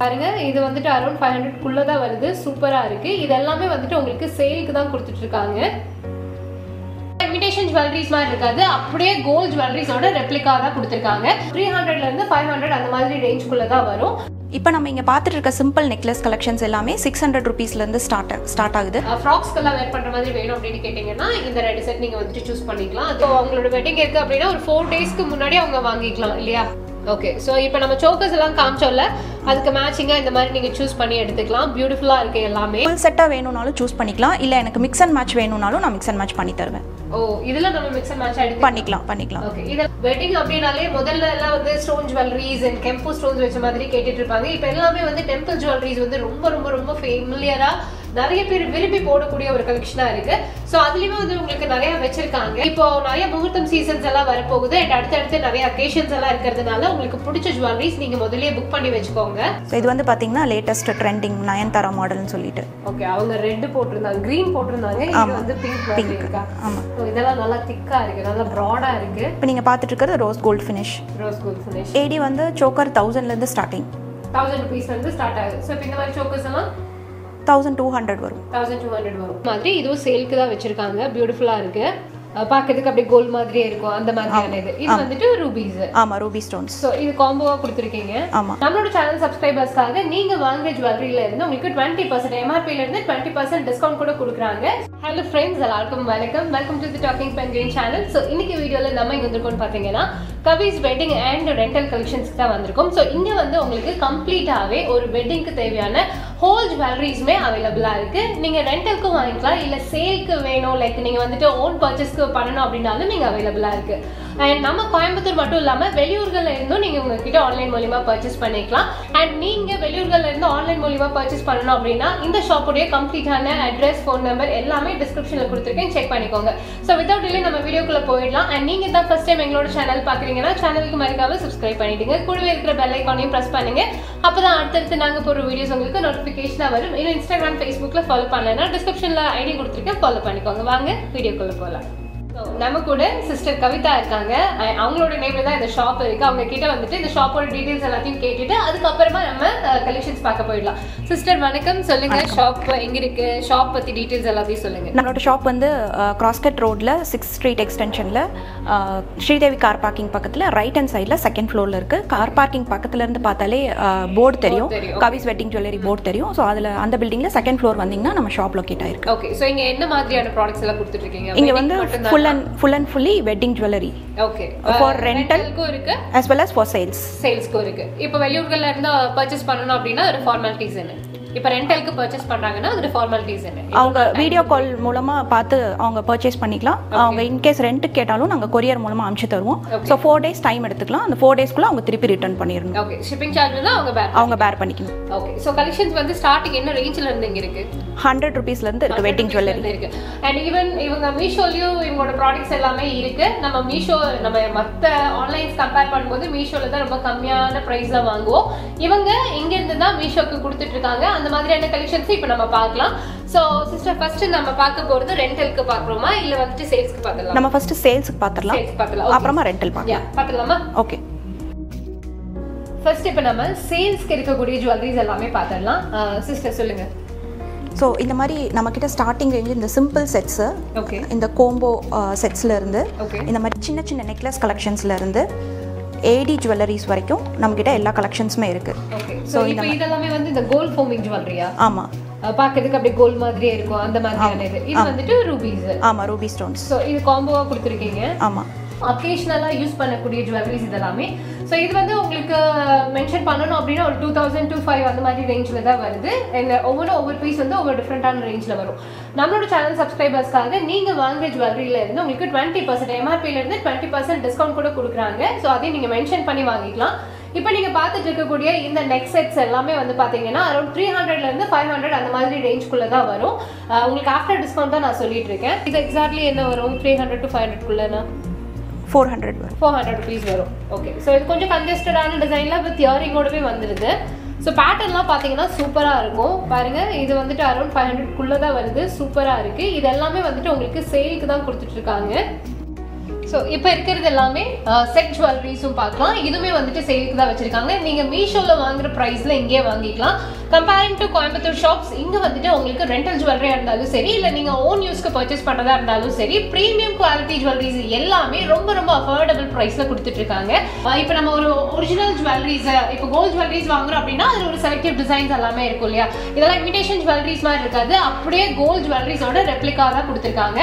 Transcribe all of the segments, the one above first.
பாருங்க இது வந்துட்டு அரௌண்ட் ஃபைவ் ஹண்ட்ரட்குள்ளே தான் வருது. சூப்பராக இருக்கு. இது எல்லாமே வந்துட்டு உங்களுக்கு சேலுக்கு தான் கொடுத்துட்டு இருக்காங்க இமிடேஷன் ஜுவல்லரிஸ் மாதிரி இருக்காது. அப்படியே கோல்ட் ஜுவல்லரிஸோட ரெப்ளிகா தான் கொடுத்துருக்காங்க. த்ரீ ஹண்ட்ரட்லேருந்து ஃபைவ் ஹண்ட்ரட் அந்த மாதிரி ரேஞ்சுக்குள்ளே தான் வரும். இப்போ நம்ம இங்கே பார்த்துட்டு இருக்க சிம்பிள் நெக்லஸ் கலெக்ஷன்ஸ் எல்லாமே சிக்ஸ் ஹண்ட்ரட் ருபீஸ்லேருந்து ஸ்டார்ட் ஸ்டார்ட் ஆகுது. ஃப்ராக்ஸ்க்கெல்லாம் வேர் பண்ணுற மாதிரி வேணும் அப்படின்னு கேட்டிங்கன்னா இந்த ரெண்டு செட் நீங்கள் வந்துட்டு சூஸ் பண்ணிக்கலாம். ஸோ அவங்களோட வெட்டிங் இருக்குது அப்படின்னா ஒரு ஃபோர் டேஸ்க்கு முன்னாடி அவங்க வாங்கிக்கலாம் இல்லையா? ஓகே ஸோ இப்போ நம்ம சோக்கர்ஸ் எல்லாம் காமிச்சோம்ல அதுக்கு மேட்சிங்காக இந்த மாதிரி நீங்கள் சூஸ் பண்ணி எடுத்துக்கலாம். பியூட்டிஃபுல்லாக இருக்கு எல்லாமே. ஃபுல் செட்டாக வேணும்னாலும் சூஸ் பண்ணிக்கலாம். இல்லை எனக்கு மிக்ஸ் அண்ட் மேட்ச் வேணும்னாலும் நான் மிக்ஸ் அண்ட் மேட்ச் பண்ணி தருவேன். ஓ இதில் நம்ம மிக்ஸ் அண்ட் மேட்ச் எடுத்து பண்ணிக்கலாம் பண்ணிக்கலாம். ஓகே இது வெட்டிங் அப்படின்னாலே முதல்ல எல்லாம் வந்து ஸ்டோன் ஜுவல்லரிஸ் அண்ட் கெம்பு ஸ்டோன்ஸ் வச்ச மாதிரி கேட்டுட்டு இருப்பாங்க. இப்போ எல்லாமே வந்து டெம்பிள் ஜுவல்லரிஸ் வந்து ரொம்ப ரொம்ப ரொம்ப ஃபேமிலியரா நிறைய பேர் விரும்பி போடக்கூடிய ஒரு கலெக்ஷனா இருக்கு. ஸோ அதுலயுமே வந்து உங்களுக்கு நிறைய வச்சிருக்காங்க. இப்போ நிறைய முகூர்த்தம் சீசன்ஸ் எல்லாம் வரப்போகுது. அண்ட் அடுத்தடுத்து நிறைய அக்கேஷன்ஸ் எல்லாம் இருக்கிறதுனால உங்களுக்கு பிடிச்ச ஜுவல்லரிஸ் நீங்க முதல்லயே புக் பண்ணி வச்சுக்கோங்க. ஸோ இது வந்து பார்த்தீங்கன்னா லேட்டஸ்ட் ட்ரெண்டிங் நயன்தாரா மாடல்னு சொல்லிட்டு. ஓகே அவங்க ரெட் போட்டிருந்தாங்க கிரீன் போட்டிருந்தாங்க. இது வந்து பிங்க் இருக்கா? ஆமா. இதெல்லாம் நல்லா திக்கா இருக்கு நல்லா ப்ராடா இருக்கு. இப்போ நீங்கள் பார்த்துட்டு இருக்கிறது rose gold finish rose gold finish AD வந்து சோக்கர் தௌசண்ட்லேருந்து ஸ்டார்டிங் தௌசண்ட் ருபீஸ்ல இருந்து ஸ்டார்ட் ஆகுது. ஸோ இப்போ இந்த மாதிரி சோக்கர்ஸ் எல்லாம் தௌசண்ட் டூ ஹண்ட்ரட் வரும். தௌசண்ட் டூ ஹண்ட்ரட் வரும். மாதிரி இதுவும் சேல்க்கு தான் வச்சிருக்காங்க. பியூட்டிஃபுல்லா இருக்கு. பார்க்கறதுக்கு அப்படியே கோல்ட் மாதிரியே இருக்கும். அந்த மாதிரியான இது. இது வந்துட்டு ரூபீஸ் ஆமாம் ரூபி ஸ்டோன்ஸ் ஸோ இது காம்போவா கொடுத்துருக்கீங்க. ஆமாம் நம்மளோட சேனல் சப்ஸ்கிரைபர்ஸ்க்காக நீங்க வாங்குற ஜுவல்லரியில இருந்து உங்களுக்கு டுவெண்ட்டி பர்சன்ட் எம்ஆர்பில இருந்து டுவெண்ட்டி பர்சன்ட் டிஸ்கவுண்ட் கூட கொடுக்குறாங்க. ஹலோ ஃப்ரெண்ட்ஸ் எல்லாருக்கும் வணக்கம். Welcome to the talking pen green channel so இன்னைக்கு வீடியோல நம்ம இங்க வந்திருக்கோம்னு பாத்தீங்கன்னா கவிஸ் வெட்டிங் அண்ட் ரெண்டல் கலெக்ஷன்ஸ்க்கு தான் வந்திருக்கோம். ஸோ இங்க வந்து உங்களுக்கு கம்ப்ளீட்டாவே ஒரு வெட்டிங்க்கு தேவையான ஹோல் ஜுவல்லரிஸுமே அவைலபிளாக இருக்குது நீங்கள் ரெண்டலுக்கும் வாங்கிக்கலாம் இல்லை சேல்க்கு வேணும் லைக் நீங்கள் வந்துட்டு ஓன் பர்ச்சேஸ்க்கு பண்ணணும் அப்படின்னாலும் நீங்கள் அவைலபிளாக இருக்குது அண்ட் நம்ம கோயம்புத்தூர் மட்டும் இல்லாமல் வெளியூர்களில் இருந்தும் நீங்கள் உங்ககிட்ட ஆன்லைன் மூலியமாக பர்ச்சேஸ் பண்ணிக்கலாம். அண்ட் நீங்கள் வெளியூர்களில் இருந்து ஆன்லைன் மூலியமாக பர்ச்சேஸ் பண்ணணும் அப்படின்னா இந்த ஷாப்புடைய கம்ப்ளீட்டான அட்ரஸ் ஃபோன் நம்பர் எல்லாமே டிஸ்கிரிப்ஷனில் கொடுத்துருக்கேன். செக் பண்ணிக்கோங்க. ஸோ வித்தவுட் டிலே நம்ம வீடியோக்குள்ளே போயிடலாம். அண்ட் நீங்கள் தான் ஃபர்ஸ்ட் டைம் எங்களோட சேனல் பார்க்குறீங்கன்னா சேனலுக்கு மறக்காமல் சப்ஸ்கிரைப் பண்ணிவிடுங்க கூடவே இருக்கிற பெல் ஐக்கானையும் ப்ரெஸ் பண்ணுங்க. அப்பதான் அடுத்தடுத்து நாங்கள் போகிற வீடியோஸ் உங்களுக்கு நோட்டிஃபிகேஷனாக வரும். இன்னும் இன்ஸ்டாகிராம் ஃபேஸ்புக்கில் ஃபாலோ பண்ணலைன்னா டிஸ்கிரிப்ஷனில் ஐடி கொடுத்துருக்கேன். ஃபாலோ பண்ணிக்கோங்க. வாங்க வீடியோக்குள்ளே போகலாம். நம்ம கூட சிஸ்டர் கவிதா இருக்காங்க. அவங்களோட நேம்ல தான் இந்த ஷாப் இருக்கு. அவங்க கிட்ட வந்துட்டு இந்த ஷாப்போட டீடைல்ஸ் எல்லாத்தையும் கேட்டுட்டு அதுக்கப்புறமா நம்ம கலெக்ஷன்ஸ் பார்க்க போயிடலாம். சிஸ்டர் வணக்கம். சொல்லுங்க ஷாப் எங்க இருக்கு? ஷாப் பத்தி டீடைல்ஸ் எல்லாத்தையும் சொல்லுங்க. நம்மளோட ஷாப் வந்து கிராஸ்கட் ரோட்டில் சிக்ஸ் ஸ்ட்ரீட் எக்ஸ்டென்ஷனில் ஸ்ரீதேவி கார் பார்க்கிங் பக்கத்தில் ரைட் ஹேண்ட் சைடில் செகண்ட் ஃப்ளோரில் இருக்குது கார் பார்க்கிங் பக்கத்துல இருந்து பார்த்தாலே போர்டு தெரியும். கவிஸ் வெட்டிங் ஜுவல்லரி போர்டு தெரியும். ஸோ அதில் அந்த பில்டிங்கில் செகண்ட் ஃப்ளோர் வந்தீங்கன்னா நம்ம ஷாப் லொக்கேட் ஆயிருக்கு ஓகே சோ இங்க என்ன மாதிரியான ப்ராடக்ட்ஸ் எல்லாம் கொடுத்துட்டு இருக்கீங்க? இங்கே வந்து full and full and fully wedding jewellery okay rental. ரெண்டலுக்கும் இருக்கு. as well as for sales. சேல்ஸ்க்கும் இருக்கு. இப்போ வெளியூர்கள்ல இருந்து பர்ச்சேஸ் பண்ணணும் அப்படின்னா ஒரு ஃபார்மாலிட்டிஸ் என்ன? இப்போ ரெண்டலுக்கு பர்ச்சேஸ் பண்றாங்கன்னா அது ஃபார்மாலிட்டிஸ் அவங்க வீடியோ கால் மூலமாக பார்த்து அவங்க பர்ச்சேஸ் பண்ணிக்கலாம். அவங்க இன்கேஸ் ரெண்ட்டுக்கு கேட்டாலும் நாங்கள் கொரியர் மூலமாக அனுப்பிச்சு தருவோம். ஸோ ஃபோர் டேஸ் டைம் எடுத்துக்கலாம். அந்த ஃபோர் டேஸ்க்குள்ளே அவங்க திருப்பி ரிட்டர்ன் பண்ணிடணும். ஓகே ஷிப்பிங் சார்ஜ் வந்து அவங்க பேர் அவங்க பேர் பண்ணிக்கணும். ஓகே ஸோ கலெக்ஷன்ஸ் வந்து ஸ்டார்டிங் என்ன ரேஞ்சில் இருந்து இங்க இருக்கு? ஹண்ட்ரட் ருபீஸ்லேருந்து இருக்குது வெட்டிங் ஜுவல்லரி இருக்கு. அண்ட் ஈவன் இவங்க மீஷோலயும் இவங்களோட ப்ராடக்ட்ஸ் எல்லாமே இருக்கு. நம்ம மீஷோ நம்ம மற்ற ஆன்லைன்ஸ் கம்பேர் பண்ணும்போது மீஷோல தான் ரொம்ப கம்மியான ப்ரைஸ்ல வாங்குவோம். இவங்க இங்க இருந்து தான் மீஷோக்கு கொடுத்துட்டு இருக்காங்க. அந்த மாதிரியான கலெக்ஷன்ஸ் இப்போ நம்ம பார்க்கலாம். ஸோ சிஸ்டர் ஃபர்ஸ்ட் நம்ம பார்க்க போறது ரெண்டலுக்கு பார்க்குறோமா? இல்ல வந்துட்டு சேல்ஸ்க்கு பார்க்கலாம்? நம்ம ஃபர்ஸ்ட் சேல்ஸுக்கு பார்த்துடலாம். சேல்ஸ் பார்க்கலாம் அப்புறமா ரெண்டல் பார்க்கலாம். யா பார்த்துலாமா ஓகே ஃபர்ஸ்ட் இப்போ நம்ம சேல்ஸ்க்கு இருக்கக்கூடிய ஜுவல்லரிஸ் எல்லாமே பார்த்துடலாம். சிஸ்டர் சொல்லுங்க. ஸோ இந்த மாதிரி நம்மக்கிட்ட ஸ்டார்டிங் ரேஞ்சு இந்த சிம்பிள் செட்ஸு இந்த கோம்போ செட்ஸில் இருந்து ஓகே இந்த மாதிரி சின்ன சின்ன நெக்லஸ் கலெக்ஷன்ஸ்ல இருந்து ஏடி ஜுவல்லரிஸ் வரைக்கும் நம்மக்கிட்ட எல்லா கலெக்ஷன்ஸுமே இருக்குது ஓகே ஸோ இதெல்லாமே வந்து இந்த கோல்ட் ஃபோமிங் ஜுவல்லரியா ஆமாம் பார்க்கறதுக்கு அப்படியே கோல்ட் மாதிரியே இருக்கும் அந்த மாதிரியான இது. இது வந்துட்டு ரூபீஸ் ஆமாம் ரூபி ஸ்டோன்ஸ் ஸோ இது காம்போவா கொடுத்துருக்கீங்க. ஆமாம் அக்கேஷ்னலாக யூஸ் பண்ணக்கூடிய ஜுவல்லரிஸ் இதெல்லாமே. ஸோ இது வந்து உங்களுக்கு மென்ஷன் பண்ணணும் அப்படின்னா ஒரு டூ தௌசண்ட் டூ ஃபைவ் அந்த மாதிரி ரேஞ்சில் தான் வருது. இந்த ஒவ்வொன்றும் ஒவ்வொரு பீஸ் வந்து ஒவ்வொரு டிஃப்ரெண்ட்டான ரேஞ்சில் வரும். நம்மளோட சேனல் சப்ஸ்கிரைபர்ஸ்க்காக நீங்கள் வாங்குற ஜுவல்லரியில இருந்து உங்களுக்கு டுவெண்ட்டி பர்சன்ட் எம்ஆர்பியிலேருந்து டுவெண்ட்டி பர்சன்ட் டிஸ்கவுண்ட் கூட கொடுக்குறாங்க. ஸோ அதையும் நீங்கள் மென்ஷன் பண்ணி வாங்கிக்கலாம். இப்போ நீங்கள் பார்த்துட்டு இருக்கக்கூடிய இந்த நெக் செட்ஸ் எல்லாமே வந்து பார்த்தீங்கன்னா அரௌண்ட் த்ரீ ஹண்ட்ரட்லேருந்து ஃபைவ் ஹண்ட்ரட் அந்த மாதிரி ரேஞ்சுக்குள்ளே தான் வரும். உங்களுக்கு ஆஃப்டர் டிஸ்கவுண்ட் தான் நான் சொல்லிட்டு இருக்கேன். இது எக்ஸாக்ட்லி என்ன வரும்? த்ரீ ஹண்ட்ரட் டு ஃபைவ் ஹண்ட்ரட்குள்ளேனா ஃபோர் ஹண்ட்ரட் வரும். ஃபோர் ஹண்ட்ரட் ருபீஸ் வரும். ஓகே ஸோ இது கொஞ்சம் கன்ஜஸ்டடான டிசைனில் வித் இயரிங்கோடவே வந்துடுது ஸோ பேட்டர்ன்லாம் பார்த்தீங்கன்னா சூப்பராக இருக்கும். பாருங்க இது வந்துட்டு அரௌண்ட் ஃபைவ் ஹண்ட்ரட்குள்ளே தான் வருது. சூப்பராக இருக்குது இது எல்லாமே வந்துட்டு உங்களுக்கு சேலுக்கு தான் கொடுத்துட்ருக்காங்க ஸோ இப்போ இருக்கிறது எல்லாமே செட் ஜுவல்லரிஸும் பார்க்கலாம். இதுவுமே வந்துட்டு சேலுக்கு தான் வச்சுருக்காங்க. நீங்கள் மீஷோவில் வாங்குற ப்ரைஸில் இங்கேயே வாங்கிக்கலாம். கம்பேரிங் டு கோயம்புத்தூர் ஷாப்ஸ் இங்கே வந்துட்டு உங்களுக்கு ரெண்டல் ஜுவல்லரியாக இருந்தாலும் சரி இல்லை நீங்கள் ஓன் யூஸ்க்கு பர்ச்சேஸ் பண்ணதா இருந்தாலும் சரி ப்ரீமியம் குவாலிட்டி ஜுவல்லரிஸ் எல்லாமே ரொம்ப ரொம்ப அஃபோர்டபுள் ப்ரைஸில் கொடுத்துட்ருக்காங்க இப்போ நம்ம ஒரு ஒரிஜினல் ஜுவல்லரிஸை இப்போ கோல்ட் ஜுவல்லரிஸ் வாங்குறோம் அப்படின்னா அதில் ஒரு செலக்டிவ் டிசைன்ஸ் எல்லாமே இருக்கும் இல்லையா? இதெல்லாம் இமிடேஷன் ஜுவல்லரிஸ் மாதிரி இருக்காது. அப்படியே கோல்ட் ஜுவல்லரிஸோட ரெப்ளிகா தான் கொடுத்துருக்காங்க.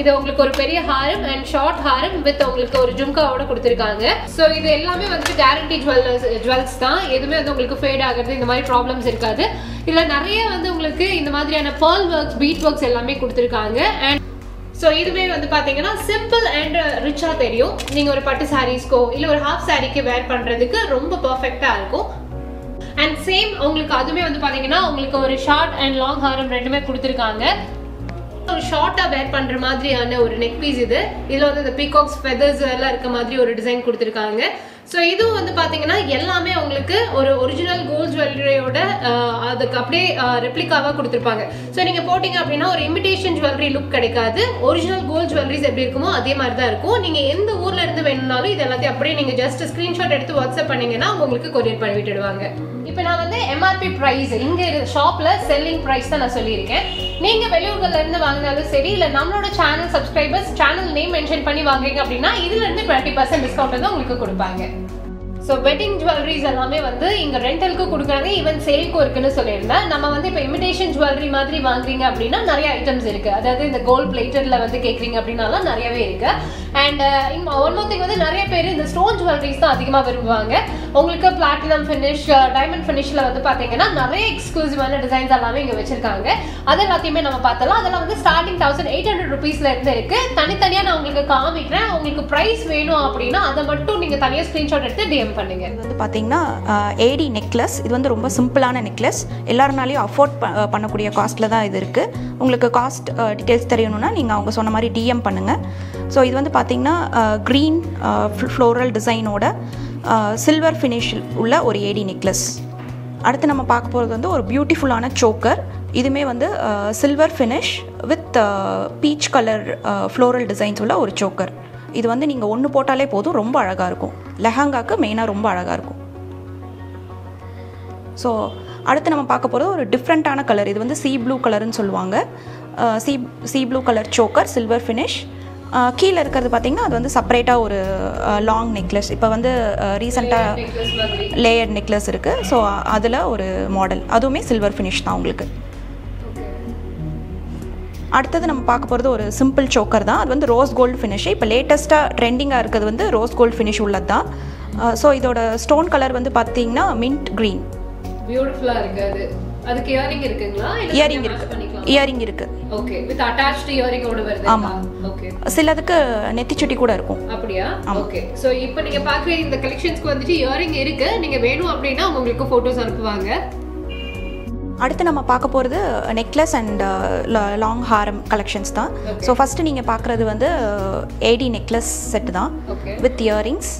இது உங்களுக்கு ஒரு பெரிய ஹாரம் அண்ட் ஷார்ட் ஹாரம் வித் உங்களுக்கு ஒரு ஜும்காவோட கொடுத்துருக்காங்க. ஸோ இது எல்லாமே வந்து கேரண்டி ஜுவல்லர்ஸ் ஜுவல்ஸ் தான். எதுவுமே வந்து உங்களுக்கு ஃபேட் ஆகிறது இந்த மாதிரி ப்ராப்ளம்ஸ் இருக்காது. இதில் நிறைய வந்து உங்களுக்கு இந்த மாதிரியான பேர்ல் ஒர்க்ஸ் பீட் ஒர்க்ஸ் எல்லாமே கொடுத்துருக்காங்க. அண்ட் ஸோ இதுவே வந்து பார்த்தீங்கன்னா சிம்பிள் அண்ட் ரிச்சாக தெரியும். நீங்கள் ஒரு பட்டு சாரீஸ்க்கோ இல்லை ஒரு ஹாஃப் சாரீக்கு வேர் பண்ணுறதுக்கு ரொம்ப பர்ஃபெக்டாக இருக்கும். அண்ட் சேம் உங்களுக்கு அதுவுமே வந்து பார்த்தீங்கன்னா உங்களுக்கு ஒரு ஷார்ட் அண்ட் லாங் ஹாரம் ரெண்டுமே கொடுத்துருக்காங்க. ஷார்ட்டாக வேர் பண்ணுற மாதிரியான ஒரு நெக் பீஸ் இது. இதில் வந்து இந்த பீகாக்ஸ் ஃபெதர்ஸ் எல்லாம் இருக்க மாதிரி ஒரு டிசைன் கொடுத்துருக்காங்க. ஸோ இதுவும் வந்து பார்த்தீங்கன்னா எல்லாமே உங்களுக்கு ஒரு ஒரிஜினல் கோல்ட் ஜுவல்லரியோட அதுக்கு அப்படியே ரெப்ளிகாவாக கொடுத்துருப்பாங்க. ஸோ நீங்கள் போட்டிங்க அப்படின்னா ஒரு இமிடேஷன் ஜுவல்லரி லுக் கிடைக்காது. ஒரிஜினல் கோல்ட் ஜுவல்லரிஸ் எப்படி இருக்குமோ அதே மாதிரி தான் இருக்கும். நீங்கள் எந்த ஊரில் இருந்து வேணும்னாலும் இது எல்லாத்தையும் அப்படியே நீங்கள் ஜஸ்ட் ஸ்க்ரீன்ஷாட் எடுத்து வாட்ஸ்அப் பண்ணீங்கன்னா உங்களுக்கு கொரியர் பண்ணி விட்டுடுவாங்க. இப்போ நான் வந்து எம்ஆர்பி ப்ரைஸ் இங்கே ஷாப்பில் செல்லிங் ப்ரைஸ் தான் நான் சொல்லியிருக்கேன். நீங்கள் வெளியூர்கள்ல இருந்து வாங்கினாலும் சரி இல்லை நம்மளோட channel subscribers channel name mention பண்ணி வாங்குறீங்க அப்படின்னா இதுல இருந்து டுவெண்ட்டி பர்சன்ட் டிஸ்கவுண்ட் வந்து உங்களுக்கு கொடுப்பாங்க. ஸோ வெட்டிங் ஜுவல்லரிஸ் எல்லாமே வந்து இங்கே ரெண்டலுக்கு கொடுக்குறாங்க ஈவன் சேல்க்கும் இருக்குன்னு சொல்லியிருந்தேன். நம்ம வந்து இப்போ இமிடேஷன் ஜுவல்லரி மாதிரி வாங்குறீங்க அப்படின்னா நிறைய ஐட்டம்ஸ் இருக்குது அதாவது இந்த கோல்ட் பிளேட்டட்ல வந்து கேட்குறீங்க அப்படின்னாலும் நிறையவே இருக்குது அண்ட் ஒன் மோர் வந்து நிறைய பேர் இந்த ஸ்டோன் ஜுவல்லரிஸ் தான் அதிகமாக விரும்புவாங்க. உங்களுக்கு பிளாட்டினம் ஃபினிஷ் டைமண்ட் ஃபினிஷில் வந்து பார்த்தீங்கன்னா நிறைய எக்ஸ்க்ளூசிவான டிசைன்ஸ் எல்லாமே இங்கே வச்சுருக்காங்க. அது எல்லாத்தையுமே நம்ம பார்த்தலாம் அதெல்லாம் வந்து ஸ்டார்டிங் தௌசண்ட் எயிட் ஹண்ட்ரட் ருபீஸில் இருந்து இருக்குது தனித்தனியாக நான் உங்களுக்கு காமிக்கிறேன். உங்களுக்கு ப்ரைஸ் வேணும் அப்படின்னா அதை மட்டும் நீங்கள் தனியாக ஸ்க்ரீன்ஷாட் எடுத்து டிஎம் பண்ணுங்க. இது வந்து பார்த்தீங்கன்னா ஏடி நெக்லஸ் இது வந்து ரொம்ப சிம்பிளான நெக்லஸ் எல்லாருனாலையும் அஃபோர்ட் பண்ணக்கூடிய காஸ்ட்டில் தான் இது இருக்குது உங்களுக்கு காஸ்ட் டீட்டெயில்ஸ் தெரியணும்னா நீங்கள் அவங்க சொன்ன மாதிரி டிஎம் பண்ணுங்கள் ஸோ இது வந்து பார்த்தீங்கன்னா க்ரீன் ஃப்ளோரல் டிசைனோட சில்வர் ஃபினிஷில் உள்ள ஒரு ஏடி நெக்லஸ் அடுத்து நம்ம பார்க்க போகிறது வந்து ஒரு பியூட்டிஃபுல்லான சோக்கர் இதுவுமே வந்து silver finish with peach colour floral designs உள்ள ஒரு சோக்கர் இது வந்து நீங்கள் ஒன்று போட்டாலே போதும் ரொம்ப அழகாக இருக்கும். லெஹங்காக்கு மெயினாக ரொம்ப அழகாக இருக்கும். ஸோ அடுத்து நம்ம பார்க்க போகிறது ஒரு டிஃப்ரெண்ட்டான கலர் இது வந்து சி ப்ளூ கலர்னு சொல்லுவாங்க. Sea sea blue colour choker silver finish கீழே இருக்கிறது பார்த்தீங்கன்னா அது வந்து செப்பரேட்டாக ஒரு லாங் நெக்லஸ் இப்போ வந்து ரீசெண்டாக லேயர் நெக்லஸ் இருக்குது ஸோ அதில் ஒரு மாடல் அதுவுமே சில்வர் ஃபினிஷ் தான் உங்களுக்கு. அடுத்தது நம்ம பார்க்க போகிறது ஒரு சிம்பிள் சோக்கர் தான். அது வந்து ரோஸ் கோல்டு ஃபினிஷ் இப்போ லேட்டஸ்ட்டாக ட்ரெண்டிங்காக இருக்கிறது வந்து ரோஸ் கோல்டு ஃபினிஷ் உள்ளது தான் ஸோ இதோட ஸ்டோன் கலர் வந்து பார்த்தீங்கன்னா மின்ட் க்ரீன் பியூட்டிஃபுல்லா இருக்கு அது. அதுக்கு இயரிங் இருக்குங்களா? இயரிங் இருக்கு. இயரிங் இருக்குது ஓகே வித் அட்டாச்ட் இயரிங்கோட வருது ஆமா. ஓகே சிலதுக்கு நெத்திச்சுட்டி கூட இருக்கும். அப்படியா? ஓகே சோ இப்போ நீங்க பாக்குற இந்த கலெக்ஷன்ஸ்க்கு வந்துட்டு இயரிங் இருக்கு. நீங்க வேணும் அப்படின்னா உங்களுக்கு போட்டோஸ் அனுப்புவாங்க. அடுத்து நம்ம பார்க்க போகிறது necklace and long Haram collections தான். ஸோ ஃபஸ்ட்டு நீங்கள் பார்க்குறது வந்து ஏடி நெக்லஸ் செட் தான். வித் இயரிங்ஸ்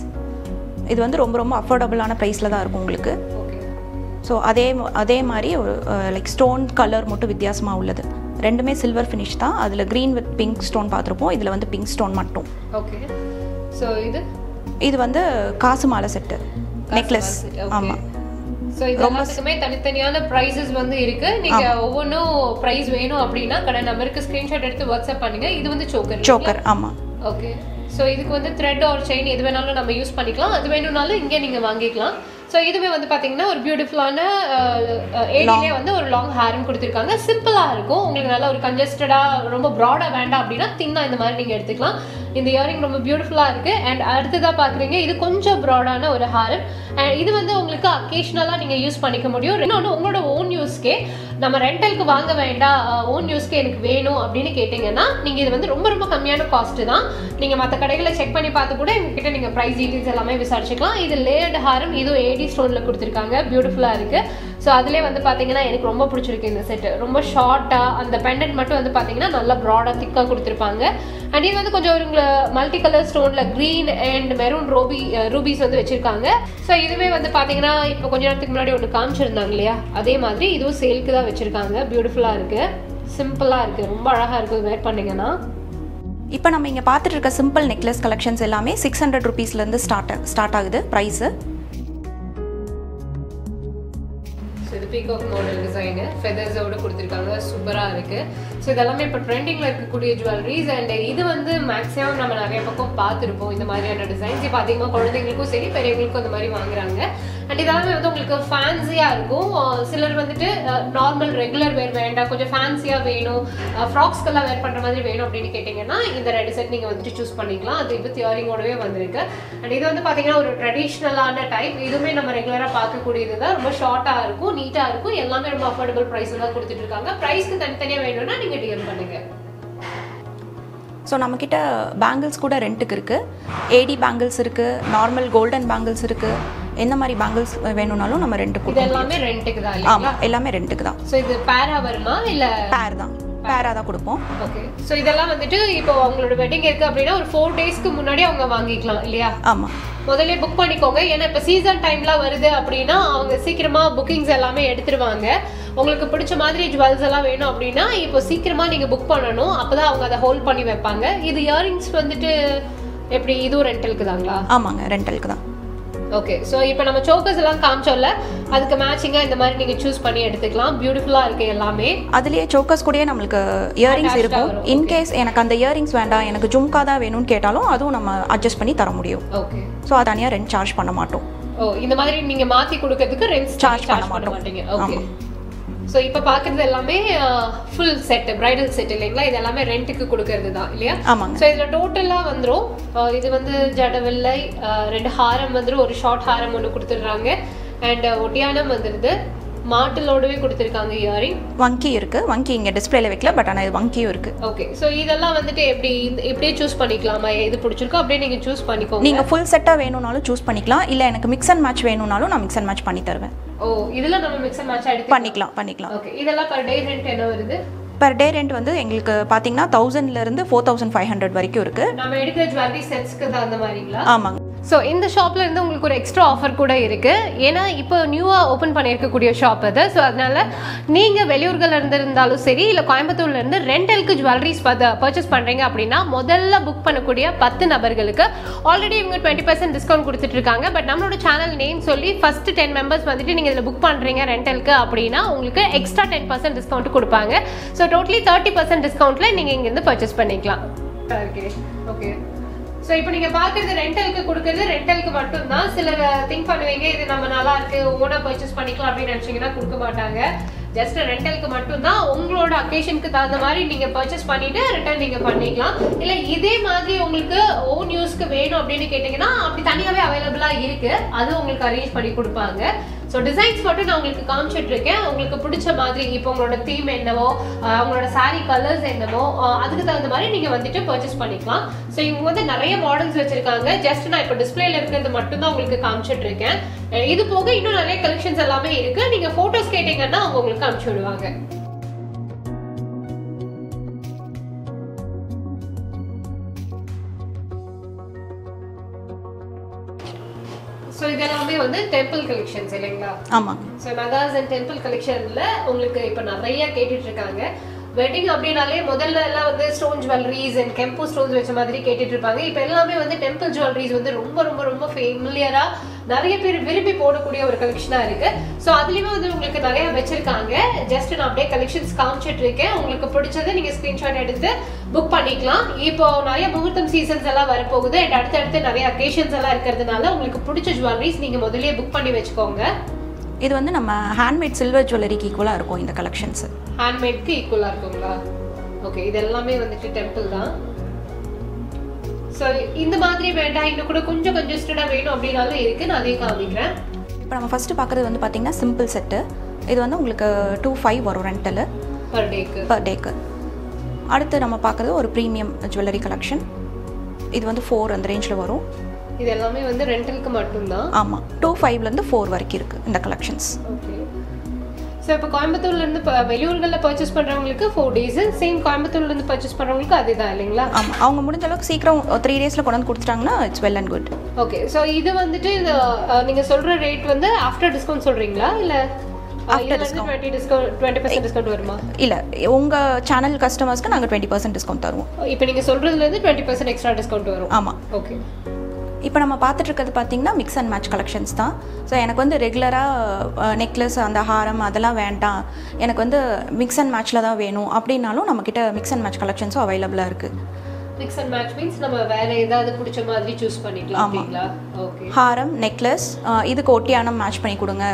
இது வந்து ரொம்ப ரொம்ப அஃபோர்டபுளான ப்ரைஸில் தான் இருக்கும் உங்களுக்கு. ஸோ அதே அதே மாதிரி ஒரு லைக் ஸ்டோன் கலர் மட்டும் வித்தியாசமாக உள்ளது. ரெண்டுமே சில்வர் ஃபினிஷ் தான். அதில் க்ரீன் வித் பிங்க் ஸ்டோன் பார்த்துருப்போம். இதில் வந்து பிங்க் ஸ்டோன் மட்டும். ஓகே சோ இது? இது வந்து காசு மாலை செட்டு நெக்லஸ் ஆமாம் சோ இது எல்லாத்துக்குமே தனித்தனியான பிரைசஸ் வந்து இருக்கு. நீங்க ஒவ்வொன்றும் பிரைஸ் வேணும் அப்படின்னா கடை நம்பருக்கு ஸ்கிரீன்ஷாட் எடுத்து வாட்ஸ்அப் பண்ணுங்க. இது வந்து சோக்கர் சோக்கர் ஆமாம் ஓகே ஸோ இதுக்கு வந்து த்ரெட் ஆர் செயின் எது வேணாலும் நம்ம யூஸ் பண்ணிக்கலாம். அது வேணும்னாலும் இங்கே நீங்கள் வாங்கிக்கலாம். ஸோ இதுவே வந்து பார்த்தீங்கன்னா ஒரு பியூட்டிஃபுல்லான ஏடிலே வந்து ஒரு லாங் ஹேரும் கொடுத்துருக்காங்க. சிம்பிளாக இருக்கும். உங்களுக்கு நல்லா ஒரு கன்ஜஸ்டடாக ரொம்ப ப்ராடாக வேண்டாம் அப்படின்னா தின்னா இந்த மாதிரி நீங்கள் எடுத்துக்கலாம். இந்த இயரிங் ரொம்ப பியூட்டிஃபுல்லாக இருக்குது அண்ட் அடுத்ததாக பார்க்குறீங்க இது கொஞ்சம் ப்ராடான ஒரு ஹாரம். அண்ட் இது வந்து உங்களுக்கு அக்கேஷ்னலாக நீங்கள் யூஸ் பண்ணிக்க முடியும். இன்னொன்று உங்களோட ஓன் யூஸ்க்கே நம்ம ரெண்டலுக்கு வாங்க வேண்டாம் ஓன் யூஸ்க்கு எனக்கு வேணும் அப்படின்னு கேட்டிங்கன்னா நீங்கள் இது வந்து ரொம்ப ரொம்ப கம்மியான காஸ்ட்டு தான். நீங்கள் மற்ற கடைகளை செக் பண்ணி பார்த்து கூட எங்ககிட்ட நீங்கள் ப்ரைஸ் டீட்டெயில்ஸ் எல்லாமே விசாரிச்சுக்கலாம். இது லேயர்டு ஹாரம் இதுவும் ஏடி ஸ்டோனில் கொடுத்துருக்காங்க. பியூட்டிஃபுல்லாக இருக்குது ஸோ அதிலே வந்து பார்த்தீங்கன்னா எனக்கு ரொம்ப பிடிச்சிருக்கு இந்த செட்டு ரொம்ப ஷார்ட்டாக அந்த பெண்டன்ட் மட்டும் வந்து பார்த்தீங்கன்னா நல்லா ப்ராடாக திக்காக கொடுத்துருப்பாங்க. அண்ட் இது வந்து கொஞ்சம் ஒரு மல்டி கலர் ஸ்டோனில் க்ரீன் அண்ட் மெரூன் ரோபி ரூபீஸ் வந்து வச்சுருக்காங்க. ஸோ இதுவே வந்து பார்த்தீங்கன்னா இப்போ கொஞ்ச நேரத்துக்கு முன்னாடி ஒன்று காமிச்சிருந்தாங்க இல்லையா? அதே மாதிரி இதுவும் சேலுக்கு தான் வச்சுருக்காங்க. பியூட்டிஃபுல்லாக இருக்குது சிம்பிளாக இருக்குது ரொம்ப அழகாக இருக்குது வேர் பண்ணிங்கன்னா. இப்போ நம்ம இங்கே பார்த்துட்டு இருக்க சிம்பிள் நெக்லஸ் கலெக்ஷன்ஸ் எல்லாமே சிக்ஸ் ஹண்ட்ரட் ருபீஸ்லேருந்து ஸ்டார்ட் ஸ்டார்ட் ஆகுது. ப்ரைஸு பீகாக் மாடல் டிசைனு ஃபெதர்ஸோட கொடுத்துருக்காங்க. சூப்பராக இருக்குது ஸோ இதெல்லாமே இப்போ ட்ரெண்டிங்கில் இருக்கக்கூடிய ஜுவல்லரிஸ் அண்ட் இது வந்து மேக்ஸிமம் நம்ம நிறைய பக்கம் பார்த்துருப்போம். இந்த மாதிரியான டிசைன்ஸ் இப்போ அதிகமாக குழந்தைங்களுக்கும் சரி பெரியவங்களுக்கும் அந்த மாதிரி வாங்குறாங்க. அண்ட் இதெல்லாமே வந்து உங்களுக்கு ஃபேன்சியாக இருக்கும். சிலர் வந்துட்டு நார்மல் ரெகுலர் வேர் வேண்டாம். கொஞ்சம் ஃபேன்சியாக வேணும். ஃப்ராக்ஸ்க்கெல்லாம் வேர் பண்ணுற மாதிரி வேணும் அப்படின்னு கேட்டிங்கன்னா இந்த ரெண்டு செட் நீங்கள் வந்துட்டு சூஸ் பண்ணிக்கலாம். அது வித் இயரிங்கோடவே வந்திருக்கு. அண்ட் இது வந்து பார்த்தீங்கன்னா ஒரு ட்ரெடிஷ்னலான டைப் இதுவுமே நம்ம ரெகுலராக பார்க்கக்கூடியது தான். ரொம்ப ஷார்ட்டாக இருக்கும் நீட்டாக இருக்கும். எல்லாமே ரொம்ப அஃபோர்டபுள் ப்ரைஸில் தான் கொடுத்துட்டு இருக்காங்க ப்ரைஸ்க்கு தனித்தனியாக வேணும்னா நீங்கள் டிஎம் பண்ணுங்கள் ஸோ நம்மக்கிட்ட பேங்கிள்ஸ் கூட ரெண்ட்டுக்கு இருக்குது ஏடி பேங்கிள்ஸ் இருக்குது நார்மல் கோல்டன் பேங்கிள்ஸ் இருக்குது எந்த மாதிரி பேங்கிள்ஸ் வேணும்னாலும் நம்ம கொடுப்போம் எல்லாமே ரெண்ட்டுக்கு தான் ஆமாம் எல்லாமே ரெண்ட்டுக்கு தான். ஸோ இது பேரா வருமா இல்லை? பேர் தான். பேராக தான் கொடுப்போம். ஓகே ஸோ இதெல்லாம் வந்துட்டு இப்போ அவங்களோட வெட்டிங் இருக்கு அப்படின்னா ஒரு ஃபோர் டேஸ்க்கு முன்னாடி அவங்க வாங்கிக்கலாம் இல்லையா? ஆமாம் முதல்ல புக் பண்ணிக்கோங்க. ஏன்னா இப்போ சீசன் டைம்லாம் வருது அப்படின்னா அவங்க சீக்கிரமா புக்கிங்ஸ் எல்லாமே எடுத்துருவாங்க. உங்களுக்கு பிடிச்ச மாதிரி ஜுவல்ஸ் எல்லாம் வேணும் அப்படின்னா இப்போ சீக்கிரமா நீங்க புக் பண்ணணும். அப்பதான் அவங்க அதை ஹோல்ட் பண்ணி வைப்பாங்க. இது இயரிங்ஸ் வந்துட்டு எப்படி? இதுவும் ரெண்டலுக்கு தாங்களா? ஆமாங்க ரெண்டலுக்கு தான். ஓகே ஸோ இப்போ நம்ம சோக்கர்ஸ் எல்லாம் காமிச்சோம்ல அதுக்கு மேட்சிங்காக இந்த மாதிரி நீங்கள் சூஸ் பண்ணி எடுத்துக்கலாம். பியூட்டிஃபுல்லாக இருக்கு எல்லாமே. அதுலேயே சோக்கஸ் கூடயே நம்மளுக்கு இயரிங்ஸ் இருக்கும். இன்கேஸ் எனக்கு அந்த இயரிங்ஸ் வேண்டாம் எனக்கு ஜும்கா தான் வேணும்னு கேட்டாலும் அதுவும் நம்ம அட்ஜஸ்ட் பண்ணி தர முடியும். ஓகே ஸோ அது தனியாக ரெண்ட் சார்ஜ் பண்ண மாட்டோம். ஓ இந்த மாதிரி நீங்க மாத்தி கொடுக்கிறதுக்கு ரெண்ட் சார்ஜ் பண்ண மாட்டோம். ஓகே ஸோ இப்போ பார்க்குறது எல்லாமே ஃபுல் செட் பிரைடல் செட் இல்லைங்களா? இது எல்லாமே ரெண்ட்டுக்கு கொடுக்கறது தான் இல்லையா? ஆமாங்க. ஸோ இதில் டோட்டலாக வந்துடும் இது வந்து ஜடவில்லை ரெண்டு ஹாரம் வந்துடும் ஒரு ஷார்ட் ஹாரம் ஒன்று கொடுத்துடுறாங்க. அண்ட் ஒட்டியானம் வந்துடுது மாட்டிலோடவே கொடுத்துருக்காங்க இயரிங் வங்கி இருக்குது வங்கி இங்கே டிஸ்பிளேல வைக்கல பட் ஆனால் இது வங்கியும் இருக்குது ஓகே ஸோ இதெல்லாம் வந்துட்டு எப்படி இப்படியே சூஸ் பண்ணிக்கலாமா? எது பிடிச்சிருக்கோ அப்படியே நீங்கள் சூஸ் பண்ணிக்கோங்க. நீங்கள் ஃபுல் செட்டாக வேணும்னாலும் சூஸ் பண்ணிக்கலாம். இல்லை எனக்கு மிக்ஸ் அண்ட் மேட்ச் வேணும்னாலும் நான் மிக்ஸ் அண்ட் மேட்ச் பண்ணி தருவேன். ஓ இதில் நம்ம மிக்ஸ் அண்ட் மேட்ச் எடுத்து பண்ணிக்கலாம் பண்ணிக்கலாம். ஓகே இதெல்லாம் பர் டே ரெண்ட் என்ன வருது? பர் டே ரெண்ட் வந்து எங்களுக்கு பார்த்தீங்கன்னா தௌசண்ட்லேருந்து ஃபோர் தௌசண்ட் ஃபைவ் ஹண்ட்ரட் வரைக்கும் இருக்குது நம்ம எடுக்கிற ஜுவல்லரி செட்ஸ்க்கு தகுந்த மாதிரிங்களா? ஆமாங்க. ஸோ இந்த ஷாப்பில் இருந்து உங்களுக்கு ஒரு எக்ஸ்ட்ரா ஆஃபர் கூட இருக்குது ஏன்னா இப்போ நியூவாக ஓப்பன் பண்ணியிருக்கக்கூடிய ஷாப் அது. ஸோ அதனால நீங்கள் வெளியூர்கள்ல இருந்து இருந்தாலும் சரி இல்லை கோயம்புத்தூர்லேருந்து ரெண்டலுக்கு ஜுவல்லரிஸ் பர்ச்சேஸ் பண்ணுறீங்க அப்படின்னா முதல்ல புக் பண்ணக்கூடிய பத்து நபர்களுக்கு ஆல்ரெடி இவங்க டுவெண்ட்டி பர்சன்ட் டிஸ்கவுண்ட் கொடுத்துட்ருக்காங்க. பட் நம்மளோட சேனல் நேம் சொல்லி ஃபஸ்ட்டு டென் மெம்பர்ஸ் வந்துட்டு நீங்கள் இதில் புக் பண்ணுறீங்க ரெண்டலுக்கு அப்படின்னா உங்களுக்கு எக்ஸ்ட்ரா டென் பர்சன்ட் டிஸ்கவுண்ட் கொடுப்பாங்க. ஸோ டோட்டலி தேர்ட்டி பர்சன்ட் டிஸ்கவுண்ட்டில் நீங்கள் இங்கேருந்து பர்ச்சேஸ் பண்ணிக்கலாம். ஓகே ஓகே ஸோ இப்போ நீங்கள் பார்க்குறது ரெண்டலுக்கு கொடுக்குறது ரெண்டலுக்கு மட்டும்தான். சிலர் uh, திங்க் பண்ணுவீங்க இது நம்ம நல்லா இருக்கு ஓனாக பர்ச்சேஸ் பண்ணிக்கலாம் அப்படின்னு நினச்சிங்கன்னா கொடுக்க மாட்டாங்க. ஜஸ்ட் ரெண்டலுக்கு மட்டும்தான் உங்களோட அக்கேஷனுக்கு தகுந்த மாதிரி நீங்கள் பர்ச்சேஸ் பண்ணிவிட்டு ரிட்டர்ன் நீங்கள் பண்ணிக்கலாம். இல்லை இதே மாதிரி உங்களுக்கு ஓன் யூஸ்க்கு வேணும் அப்படின்னு கேட்டிங்கன்னா அப்படி தனியாகவே அவைலபிளாக இருக்குது அது உங்களுக்கு அரேஞ்ச் பண்ணி கொடுப்பாங்க. ஸோ டிசைன்ஸ் மட்டும் நான் உங்களுக்கு காமிச்சிட்டு இருக்கேன் உங்களுக்கு பிடிச்ச மாதிரி இப்போ உங்களோட தீம் என்னவோ அவங்களோட உங்களோட கலர்ஸ் என்னவோ அதுக்கு தகுந்த மாதிரி நீங்கள் வந்துட்டு பர்ச்சேஸ் பண்ணிக்கலாம். ஸோ இவங்க வந்து நிறைய மாடல்ஸ் வச்சுருக்காங்க. ஜஸ்ட் நான் இப்போ டிஸ்பிளேல இருக்கிறது மட்டும் தான் உங்களுக்கு காமிச்சிட்டு இருக்கேன் இது போக இன்னும் நிறைய கலெக்ஷன்ஸ் எல்லாமே இருக்கு. நீங்கள் ஃபோட்டோஸ் கேட்டீங்கன்னா அவங்க உங்களுக்கு அனுப்பிச்சு விடுவாங்க. ஸோ இதெல்லாமே வந்து டெம்பிள் கலெக்ஷன்ஸ் இல்லைங்களா? ஆமாங்க. ஸோ நகாஸ் அண்ட் டெம்பிள் கலெக்ஷனில் உங்களுக்கு இப்போ நிறைய கேட்டுட்டு இருக்காங்க. வெட்டிங் அப்படின்னாலே முதல்ல எல்லாம் வந்து ஸ்டோன் ஜுவல்லரிஸ் அண்ட் கெம்பு ஸ்டோன்ஸ் வச்ச மாதிரி கேட்டுட்டு இருப்பாங்க. இப்போ எல்லாமே வந்து டெம்பிள் ஜுவல்லரிஸ் வந்து ரொம்ப ரொம்ப ரொம்ப ஃபேமிலியராக நிறைய பேர் விரும்பி போடக்கூடிய ஒரு கலெக்ஷனாக இருக்கு. ஸோ அதுலேயுமே வந்து உங்களுக்கு நிறைய வச்சிருக்காங்க. ஜஸ்ட் நான் அப்படியே கலெக்ஷன்ஸ் காமிச்சிட்டு இருக்கேன். உங்களுக்கு பிடிச்சதை நீங்கள் ஸ்க்ரீன்ஷாட் எடுத்து புக் பண்ணிக்கலாம். இப்போ நிறைய முகூர்த்தம் சீசன்ஸ் எல்லாம் வரப்போகுது. அண்ட் அடுத்தடுத்து நிறைய அக்கேஷன்ஸ் எல்லாம் இருக்கிறதுனால உங்களுக்கு பிடிச்ச ஜுவல்லரிஸ் நீங்கள் முதலே புக் பண்ணி வச்சுக்கோங்க. இது வந்து நம்ம ஹேண்ட்மேட் சில்வர் ஜுவல்லரிக்கு ஈக்குவலாக இருக்கும் இந்த கலெக்ஷன்ஸ் ஹேண்ட்மேட்க்கு ஈக்குவலாக இருக்குங்களா? ஓகே இது எல்லாமே வந்துட்டு டெம்பிள் தான். ஸோ இந்த மாதிரி வேண்டாம். இன்னும் கூட கொஞ்சம் கன்ஜஸ்டடாக வேணும் அப்படின்னாலும் இருக்கு. நான் அதையும் காமிக்கிறேன். இப்போ நம்ம ஃபஸ்ட்டு பார்க்குறது வந்து பார்த்திங்கன்னா சிம்பிள் செட்டு இது வந்து உங்களுக்கு டூ ஃபைவ் வரும் ரெண்டலு பர் டேக்கு பர் டேக்கு அடுத்து நம்ம பார்க்குறது ஒரு ப்ரீமியம் ஜுவல்லரி கலெக்ஷன் இது வந்து ஃபோர் அந்த ரேஞ்சில் வரும். இது எல்லாமே வந்து ரெண்டலுக்கு மட்டும்தான்? ஆமாம் டூ ஃபைவ்லேருந்து ஃபோர் வரைக்கும் இருக்குது இந்த கலெக்ஷன்ஸ் ஓகே ஸோ இப்போ கோயம்புத்தூர்லேருந்து இப்போ வெளியூர்களில் பர்ச்சேஸ் பண்ணுறவங்களுக்கு ஃபோர் டேஸு சேம் கோயம்புத்தூர்லேருந்து பர்ச்சேஸ் பண்ணுறவங்களுக்கு அதே தான் இல்லைங்களா? ஆமாம் அவங்க முடிஞ்ச அளவுக்கு சீக்கிரம் த்ரீ டேஸில் கொண்டு வந்து கொடுத்துட்டாங்கன்னா it's well and good okay so இது வந்துட்டு இது, அஹ், நீங்க சொல்ற ரேட் வந்து ஆஃப்டர் டிஸ்கவுண்ட் சொல்றீங்களா? இல்ல ஆஃப்டர் இதுல இருந்து 20 டிஸ்கவுண்ட் 20% டிஸ்கவுண்ட் வருமா? இல்லை. உங்கள் சேனல் கஸ்டமர்ஸ்க்கு நாங்கள் டுவெண்ட்டி பர்சன்ட் டிஸ்கவுண்ட் தருவோம். இப்போ நீங்க சொல்றதுல இருந்து 20% எக்ஸ்ட்ரா டிஸ்கவுண்ட் வரும். ஆமாம் ஓகே இப்போ நம்ம பார்த்துட்டு இருக்கிறது பார்த்தீங்கன்னா மிக்ஸ் அண்ட் மேட்ச் கலெக்ஷன்ஸ் தான். ஸோ எனக்கு வந்து ரெகுலராக நெக்லஸ் அந்த ஹாரம் அதெல்லாம் வேண்டாம். எனக்கு வந்து மிக்ஸ் அண்ட் மேட்ச்சில் தான் வேணும் அப்படின்னாலும் நம்மக்கிட்ட மிக்ஸ் அண்ட் மேட்ச் கலெக்ஷன்ஸும் அவைலபிளாக இருக்குது மிக்ஸ் அண்ட் மேட்ச் மீன்ஸ் நம்ம வேற ஏதாவது பிடிச்ச மாதிரி சூஸ் பண்ணிக்கலாம் அப்படிங்களா ஓகே ஹாரம் நெக்லஸ் இதுக்கு ஒட்டியானம் மேட்ச் பண்ணி கொடுங்க.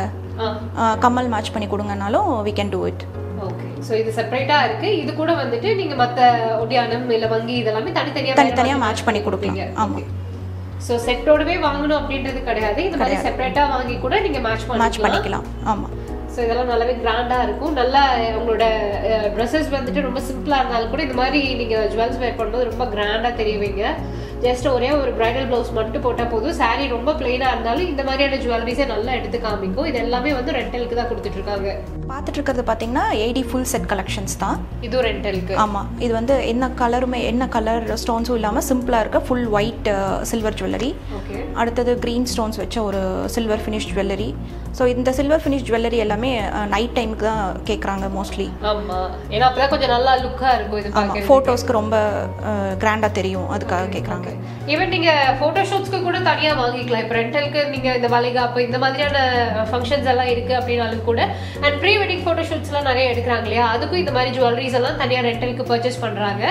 கம்மல் மேட்ச் பண்ணி கொடுங்கனாலும் we can do it. Okay so இது செப்பரேட்டா இருக்கு. இது கூட வந்துட்டு நீங்க மத்த ஒடியானம் இல்ல வங்கி இதெல்லாமே தனித்தனியா தனித்தனியா match பண்ணி கொடுக்கலாம். ஆமா. சோ செட்டோடவே வாங்கணும் அப்படின்றது கிடையாது. இந்த மாதிரி செப்பரேட்டா வாங்கி கூட நீங்க மேட்ச் மேட்ச் பண்ணிக்கலாம். ஆமாம் ஸோ இதெல்லாம் நல்லாவே கிராண்டா இருக்கும். நல்லா உங்களோட ட்ரெஸ்ஸஸ் வந்துட்டு ரொம்ப சிம்பிளா இருந்தாலும் கூட இந்த மாதிரி நீங்க ஜுவல்ஸ் வேர் பண்ணும்போது ரொம்ப கிராண்டா தெரியுவீங்க. ஜஸ்ட் ஒரே ஒரு பிரைடல் ப்ளவுஸ் மட்டும் போட்டால் போதும். Saree ரொம்ப பிளெயினா இருந்தாலும் இந்த மாதிரியான ஜுவல்லரிஸை நல்லா எடுத்து காமிக்கும். இது எல்லாமே வந்து ரெண்டலுக்கு தான் கொடுத்துட்டு இருக்காங்க பார்த்துட்டு இருக்கிறது பார்த்தீங்கன்னா ஏடி ஃபுல் செட் கலெக்ஷன்ஸ் தான். இதுவும் ரெண்டலுக்கு ஆமாம் இது வந்து என்ன கலருமே என்ன கலர் ஸ்டோன்ஸும் இல்லாமல் சிம்பிளாக இருக்க full white silver jewellery okay அடுத்தது க்ரீன் ஸ்டோன்ஸ் வச்ச ஒரு சில்வர் ஃபினிஷ் ஜுவல்லரி ஸோ இந்த சில்வர் ஃபினிஷ் ஜுவல்லரி எல்லாமே நைட் டைமுக்கு தான் கேட்குறாங்க மோஸ்ட்லி ஆமா. ஏன்னா அப்பதான் கொஞ்சம் நல்லா லுக்கா இருக்கும் இது ஆமாம் ஃபோட்டோஸ்க்கு ரொம்ப கிராண்டாக தெரியும். அதுக்காக கேட்குறாங்க ஈவன் நீங்கள் ஃபோட்டோ ஷூட்ஸ்க்கு கூட தனியாக வாங்கிக்கலாம். இப்போ ரெண்டலுக்கு நீங்கள் இந்த வளைகாப்பு இந்த மாதிரியான ஃபங்க்ஷன்ஸ் எல்லாம் இருக்குது அப்படின்னாலும் கூட. அண்ட் ப்ரீ வெட்டிங் ஃபோட்டோஷூட்ஸ்லாம் நிறைய எடுக்கிறாங்க இல்லையா? அதுக்கும் இந்த மாதிரி ஜுவல்லரிஸ் எல்லாம் தனியாக ரெண்டலுக்கு பர்ச்சேஸ் பண்ணுறாங்க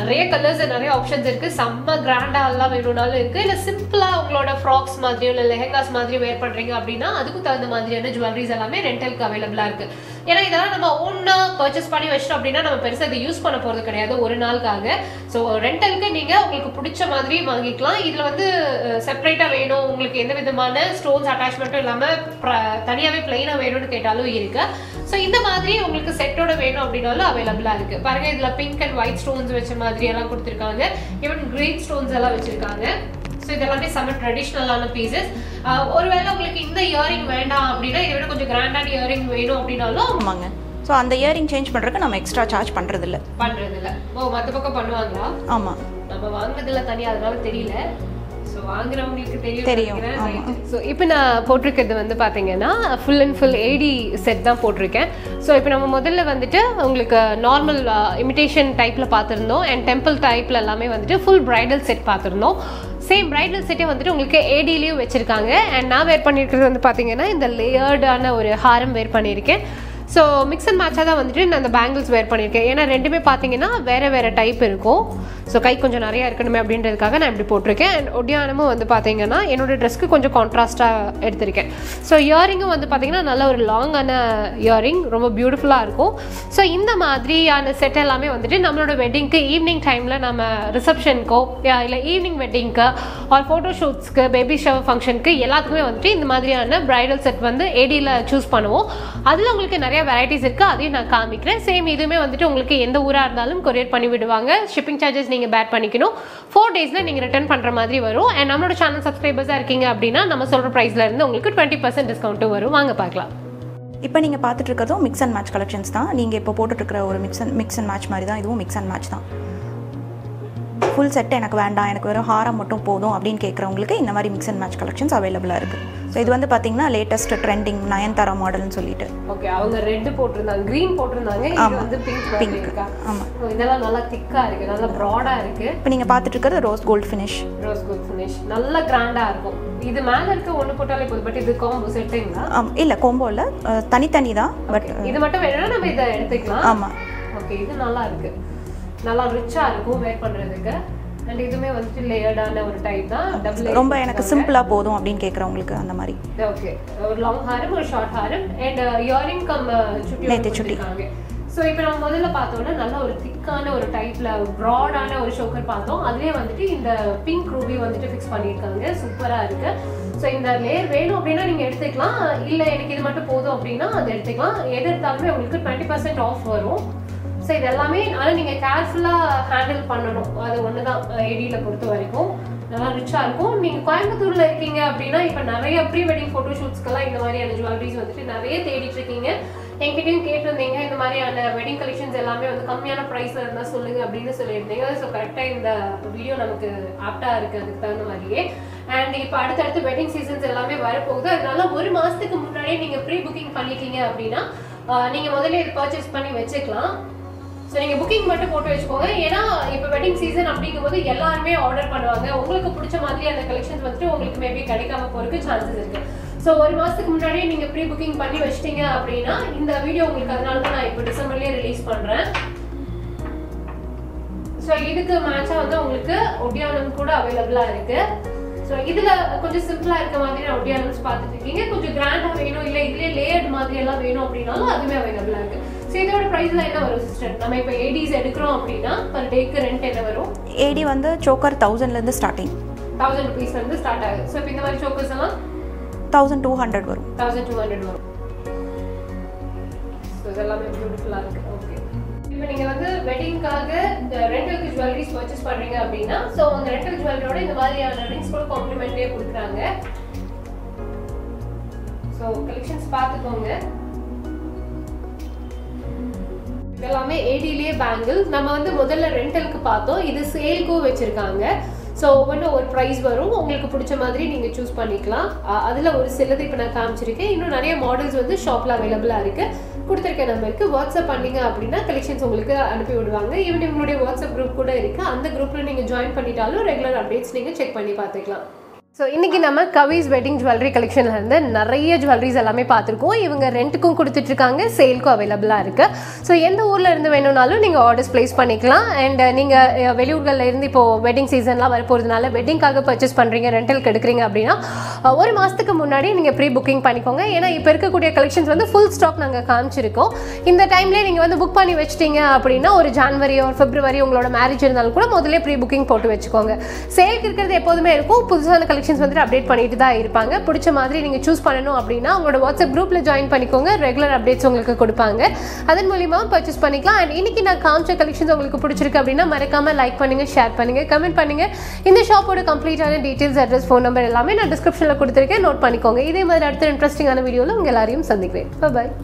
நிறைய கலர்ஸ் நிறைய ஆப்ஷன்ஸ் இருக்குது செம்ம கிராண்டாக எல்லாம் வேணும்னாலும் இருக்குது இல்லை சிம்பிளாக உங்களோட ஃப்ராக்ஸ் மாதிரியோ இல்லை லெஹங்காஸ் மாதிரி வேர் பண்ணுறீங்க அப்படின்னா அதுக்கும் தகுந்த மாதிரியான ஜுவல்லரிஸ் எல்லாமே ரெண்டலுக்கு அவைலபிளாக இருக்குது ஏன்னா இதெல்லாம் நம்ம ஓனாக பர்ச்சேஸ் பண்ணி வச்சிட்டோம் அப்படின்னா நம்ம பெருசாக இதை யூஸ் பண்ண போகிறது கிடையாது. ஒரு நாளுக்காக. ஸோ ரெண்டலுக்கு நீங்கள் உங்களுக்கு பிடிச்ச மாதிரி வாங்கிக்கலாம். இதில் வந்து செப்பரேட்டாக வேணும். உங்களுக்கு எந்த விதமான ஸ்டோன்ஸ் அட்டாச்மெண்ட்டும் இல்லாமல் பிர- தனியாகவே பிளைனா வேணும்னு கேட்டாலும் இருக்குது ஸோ இந்த மாதிரி உங்களுக்கு செட்டோட வேணும் அப்படின்னாலும் அவைலபிளாக இருக்குது பாருங்க இதில் பிங்க் அண்ட் ஒயிட் ஸ்டோன்ஸ் வச்ச மாதிரி எல்லாம் கொடுத்துருக்காங்க. ஈவன் கிரீன் ஸ்டோன்ஸ் எல்லாம் வச்சுருக்காங்க. ஸோ இதெல்லாமே செம்ம ட்ரெடிஷ்னலான பீசஸ் ஒருவேளை உங்களுக்கு இந்த இயரிங் வேண்டாம் அப்படின்னா இதை விட கொஞ்சம் கிராண்டான இயரிங் வேணும் அப்படின்னாலும் ஆமாங்க. ஸோ அந்த இயரிங் சேஞ்ச் பண்ணுறதுக்கு நம்ம எக்ஸ்ட்ரா சார்ஜ் பண்ணுறதில்ல பண்றது இல்ல ஓ மத்த பக்கம் பண்ணுவாங்களா? ஆமாம் நம்ம வாங்குனதுல தனியா அதனால தெரியல. ஸோ வாங்குறவங்களுக்கு தெரியும். ஸோ இப்போ நான் போட்டிருக்கிறது வந்து பார்த்தீங்கன்னா full and full AD set தான் போட்டிருக்கேன். ஸோ இப்போ நம்ம முதல்ல வந்துட்டு உங்களுக்கு நார்மல் இமிடேஷன் டைப்பில் பார்த்துருந்தோம் அண்ட் டெம்பிள் டைப்பில் எல்லாமே வந்துட்டு ஃபுல் பிரைடல் செட் பார்த்துருந்தோம். சேம் பிரைடல் செட்டே வந்துட்டு உங்களுக்கு ஏடிலையும் வச்சுருக்காங்க. அண்ட் நான் வேர் பண்ணியிருக்கிறது வந்து பார்த்தீங்கன்னா இந்த லேயர்டான ஒரு ஹாரம் வேர் பண்ணியிருக்கேன். ஸோ மிக்ஸ் அண்ட் மேட்சாக தான் வந்துட்டு நான் அந்த பேங்கிள்ஸ் வேர் பண்ணியிருக்கேன். ஏன்னா ரெண்டுமே பார்த்தீங்கன்னா வேறு வேறு டைப் இருக்கும். ஸோ கை கொஞ்சம் நிறையா இருக்கணுமே அப்படின்றதுக்காக நான் இப்படி போட்டிருக்கேன். அண்ட் ஒடியானமும் வந்து பார்த்தீங்கன்னா என்னோடய ட்ரெஸ்க்கு கொஞ்சம் கான்ட்ராஸ்ட்டாக எடுத்திருக்கேன். ஸோ இயரிங்கும் வந்து பார்த்தீங்கன்னா நல்ல ஒரு லாங்கான இயரிங் ரொம்ப பியூட்டிஃபுல்லாக இருக்கும். ஸோ இந்த மாதிரியான செட் எல்லாமே வந்துட்டு நம்மளோட வெட்டிங்க்கு ஈவினிங் டைமில் நம்ம ரிசப்ஷனுக்கோ இல்லை ஈவினிங் வெட்டிங்க்கு ஆர் ஃபோட்டோ ஷூட்ஸ்க்கு பேபி ஷவர் ஃபங்க்ஷனுக்கு எல்லாத்துக்குமே வந்துட்டு இந்த மாதிரியான ப்ரைடல் செட் வந்து ஏடியில் சூஸ் பண்ணுவோம். அதில் உங்களுக்கு நிறைய வெரைட்டிஸ் இருக்குது அதையும் நான் காமிக்கிறேன். சேம் இதுவுமே வந்துட்டு உங்களுக்கு எந்த ஊராக இருந்தாலும் கொரியர் பண்ணி விடுவாங்க. ஷிப்பிங் சார்ஜஸ் நீங்கள் பேட் பண்ணிக்கணும். ஃபோர் டேஸில் நீங்கள் ரிட்டர்ன் பண்ணுற மாதிரி வரும். அண்ட் நம்மளோட சேனல் சப்ஸ்கிரைபர்ஸாக இருக்கீங்க அப்படின்னா நம்ம சொல்கிற ப்ரைஸில் இருந்து உங்களுக்கு டுவெண்ட்டி பர்சன்ட் டிஸ்கவுண்ட்டும் வரும். வாங்க பார்க்கலாம். இப்போ நீங்கள் பார்த்துட்டு இருக்கிறதும் மிக்ஸ் அண்ட் மேட்ச் கலெக்ஷன்ஸ் தான். நீங்கள் இப்போ போட்டுட்ருக்கிற ஒரு mix and mix and match மாதிரி தான். இதுவும் மிக்ஸ் அண்ட் மேட்ச் தான். ஃபுல் செட் எனக்கு வேண்டாம் எனக்கு வெறும் ஹாரம் மட்டும் போதும் அப்படின்னு கேட்குறவங்களுக்கு இந்த மாதிரி மிக்ஸ் அண்ட் மேட்ச் கலெக்ஷன்ஸ் அவைலபிளாக இருக்குது ஸோ இது வந்து பார்த்தீங்கன்னா லேட்டஸ்ட் ட்ரெண்டிங் நயன்தாரா மாடல்னு சொல்லிட்டு. ஓகே அவங்க ரெட் போட்டிருந்தாங்க க்ரீன் போட்டிருந்தாங்க இது வந்து பிங்க். இருக்கா? ஆமாம் இதெல்லாம் நல்லா திக்காக இருக்குது நல்லா ப்ராடாக இருக்குது இப்போ நீங்கள் பார்த்துட்டு இருக்கிறது rose gold finish rose gold finish நல்லா கிராண்டாக இருக்கும். இது மேலே இருக்க ஒன்று போட்டாலே போதும் பட் இது காம்போ செட்டுங்களா இல்லை கோம்போவில் தனித்தனி தான் பட் இது மட்டும் வேணும்னா நம்ம இதை எடுத்துக்கலாம். ஆமாம் ஓகே இது நல்லா இருக்கு. நல்லா ரிச்சா இருக்கும் வேர் பண்றதுக்கு. அண்ட் இதுமே வந்துட்டு லேயர்டான ஒரு டைப் தான். டபுள் ரொம்ப எனக்கு சிம்பிளாக போதும் அப்படின்னு கேட்குறவங்களுக்கு அந்த மாதிரி. ஓகே ஒரு லாங் ஹாரம் ஒரு short Haram and earring come சுட்டி நேத்து சுட்டி. சுட்டிருக்காங்க ஸோ இப்போ நம்ம முதல்ல பார்த்தோம்னா நல்ல ஒரு திக்கான ஒரு டைப்ல ப்ராடான ஒரு ஷோக்கர் பார்த்தோம். அதுலேயே வந்துட்டு இந்த பிங்க் ரூபி வந்துட்டு ஃபிக்ஸ் பண்ணியிருக்காங்க. சூப்பரா இருக்கு. ஸோ இந்த லேயர் வேணும் அப்படின்னா நீங்க எடுத்துக்கலாம். இல்லை எனக்கு இது மட்டும் போதும் அப்படின்னா அதை எடுத்துக்கலாம். எது எடுத்தாலுமே உங்களுக்கு டுவெண்ட்டி பர்சன்ட் ஆஃப் வரும். ஸோ இது எல்லாமே ஆனால் நீங்கள் கேர்ஃபுல்லாக ஹேண்டில் பண்ணணும். அது ஒன்று தான் ஏடியில் பொறுத்த வரைக்கும். நல்லா ரிச்சாக இருக்கும். நீங்கள் கோயம்புத்தூரில் இருக்கீங்க அப்படின்னா இப்போ நிறைய ப்ரீ வெட்டிங் ஃபோட்டோ ஷூட்ஸ்க்கெல்லாம் இந்த மாதிரியான ஜுவல்லரிஸ் வந்துட்டு நிறைய தேடிட்டு இருக்கீங்க. என்கிட்டயும் கேட்டிருந்தீங்க இந்த மாதிரியான வெட்டிங் கலெக்ஷன்ஸ் எல்லாமே வந்து கம்மியான ப்ரைஸில் இருந்தால் சொல்லுங்க அப்படின்னு சொல்லியிருந்தீங்க. ஸோ கரெக்டாக இந்த வீடியோ நமக்கு ஆப்டாக இருக்குது அதுக்கு தகுந்த மாதிரியே. அண்ட் இப்போ அடுத்தடுத்து வெட்டிங் சீசன்ஸ் எல்லாமே வரப்போகுது. அதனால ஒரு மாதத்துக்கு முன்னாடியே நீங்கள் ப்ரீ புக்கிங் பண்ணிட்டீங்க அப்படின்னா நீங்கள் முதல்ல இது பர்ச்சேஸ் பண்ணி வச்சுக்கலாம். ஸோ நீங்கள் புக்கிங் மட்டும் போட்டு வச்சுக்கோங்க. ஏன்னா இப்போ வெட்டிங் சீசன் அப்படிங்கும்போது எல்லாருமே ஆர்டர் பண்ணுவாங்க. உங்களுக்கு பிடிச்ச மாதிரி அந்த கலெக்ஷன்ஸ் வந்துட்டு உங்களுக்கு மேபி கிடைக்காம போறதுக்கு சான்சஸ் இருக்குது ஸோ ஒரு மாதத்துக்கு முன்னாடியே நீங்கள் ப்ரீ புக்கிங் பண்ணி வச்சிட்டீங்க அப்படின்னா இந்த வீடியோ உங்களுக்கு அதனால தான் நான் இப்போ டிசம்பர்லேயே ரிலீஸ் பண்ணுறேன் ஸோ இதுக்கு மேட்சாக வந்து உங்களுக்கு ஒட்டியானம் கூட அவைலபிளாக இருக்கு. ஸோ இதில் கொஞ்சம் சிம்பிளாக இருக்க மாதிரி ஒட்டியானம்ஸ் பார்த்துட்டு இருக்கீங்க. கொஞ்சம் கிராண்டாக வேணும் இல்லை இதுலேயே லேயர்ட் மாதிரி எல்லாம் வேணும் அப்படின்னாலும் அதுவுமே அவைலபிளாக இருக்குது ஸோ இதோட ப்ரைஸில் என்ன வரும் சிஸ்டர் நம்ம இப்போ ஏடிஸ் எடுக்கிறோம் அப்படின்னா பர் டேக்கு ரெண்ட் என்ன வரும்? ஏடி வந்து சோக்கர் தௌசண்ட்லேருந்து ஸ்டார்டிங் தௌசண்ட் ருபீஸ்லேருந்து ஸ்டார்ட் ஆகுது. ஸோ இப்போ இந்த மாதிரி சோக்கர்ஸ் எல்லாம் தௌசண்ட் டூ ஹண்ட்ரட் வரும். தௌசண்ட் டூ ஹண்ட்ரட் வரும். ஸோ இதெல்லாமே பியூட்டிஃபுல்லாக இருக்கு. ஓகே இப்போ நீங்கள் வந்து வெட்டிங்காக ரெண்டலுக்கு ஜுவல்லரிஸ் பர்ச்சேஸ் பண்ணுறீங்க அப்படின்னா ஸோ அந்த ரெண்டல் ஜுவல்லரியோட இந்த மாதிரியான ரிங்ஸ் கூட காம்ப்ளிமெண்ட்லேயே கொடுக்குறாங்க. ஸோ கலெக்ஷன்ஸ் பார்த்துக்கோங்க. எல்லாமே ஏடிலேயே பேங்கிள் நம்ம வந்து முதல்ல ரெண்டலுக்கு பார்த்தோம். இது சேல்க்கும் வச்சுருக்காங்க. ஸோ ஒவ்வொன்றும் ஒரு ப்ரைஸ் வரும். உங்களுக்கு பிடிச்ச மாதிரி நீங்கள் சூஸ் பண்ணிக்கலாம். அதில் ஒரு சிலது இப்போ நான் காமிச்சிருக்கேன். இன்னும் நிறைய மாடல்ஸ் வந்து ஷாப்பில் அவைலபிளாக இருக்குது கொடுத்துருக்க நம்பருக்கு வாட்ஸ்அப் பண்ணிங்க அப்படின்னா கலெக்ஷன்ஸ் உங்களுக்கு அனுப்பி விடுவாங்க. ஈவன் இவங்களுடைய வாட்ஸ்அப் குரூப் கூட இருக்குது அந்த குரூப்பில் நீங்கள் ஜாயின் பண்ணிட்டாலும் ரெகுலர் அப்டேட்ஸ் நீங்கள் செக் பண்ணி பார்த்துக்கலாம். ஸோ இன்றைக்கி நம்ம கவிஸ் வெட்டிங் ஜுவல்லரி கலெக்ஷனில் இருந்து நிறைய ஜுவல்லரிஸ் எல்லாமே பார்த்துருக்கோம். இவங்க ரெண்ட்டுக்கும் கொடுத்துட்ருக்காங்க சேல்க்கும் அவைலபிளாக இருக்குது ஸோ எந்த ஊரில் இருந்து வேணும்னாலும் நீங்கள் ஆர்டர்ஸ் ப்ளேஸ் பண்ணிக்கலாம். அண்ட் நீங்கள் வெளியூர்களில் இருந்து இப்போது வெட்டிங் சீசன்லாம் வரப்போகிறதுனால வெட்டிங்காக பர்ச்சேஸ் பண்ணுறீங்க ரெண்டலுக்கு எடுக்கிறீங்க அப்படின்னா ஒரு மாதத்துக்கு முன்னாடி நீங்கள் ப்ரீ புக்கிங் பண்ணிக்கோங்க. ஏன்னா இப்போ இருக்கக்கூடிய கலெக்ஷன்ஸ் வந்து ஃபுல் ஸ்டாக் நாங்கள் காமிச்சிருக்கோம். இந்த டைம்லேயே நீங்கள் வந்து புக் பண்ணி வச்சிட்டீங்க அப்படின்னா ஒரு ஜான்வரி ஒரு ஃபிப்ரவரி உங்களோட மேரேஜ் இருந்தாலும் கூட முதலே ப்ரீ புக்கிங் போட்டு வச்சுக்கோங்க. சேல்க்கு இருக்கிறது எப்போதுமே இருக்கும். புதுசான கலெக்ஷன்ஸ் வந்துட்டு அப்டேட் பண்ணிட்டு தான் இருப்பாங்க. பிடிச்ச மாதிரி நீங்கள் சூஸ் பண்ணணும் அப்படின்னா உங்களோட வாட்ஸ்அப் குரூப்பில் ஜாயின் பண்ணிக்கோங்க. ரெகுலர் அப்டேட்ஸ் உங்களுக்கு கொடுப்பாங்க. அதன் மூலிமா பர்ச்சேஸ் பண்ணிக்கலாம். அண்ட் இன்னைக்கு நான் காமிச்ச கலெக்ஷன்ஸ் உங்களுக்கு பிடிச்சிருக்கு அப்படின்னா மறக்காமல் லைக் பண்ணுங்கள் ஷேர் பண்ணுங்கள் கமெண்ட் பண்ணுங்க. இந்த ஷாப்போட கம்ப்ளீட்டான டீட்டெயில்ஸ் அட்ரஸ் ஃபோன் நம்பர் எல்லாமே நான் டிஸ்கிரிப்ஷனில் கொடுத்துருக்கேன். நோட் பண்ணிக்கோங்க. இதே மாதிரி அடுத்த இன்ட்ரெஸ்டிங்கான வீடியோவில் உங்கள் எல்லாரையும் சந்திக்கிறேன். பாய்